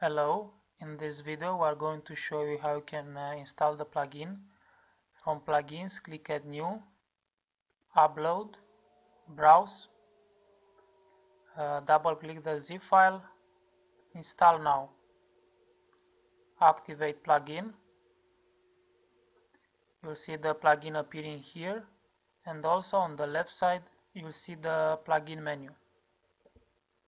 Hello, in this video we are going to show you how you can uh, install the plugin. From plugins click Add new, upload, browse, uh, double click the zip file, install now. Activate plugin. You'll see the plugin appearing here and also on the left side you'll see the plugin menu.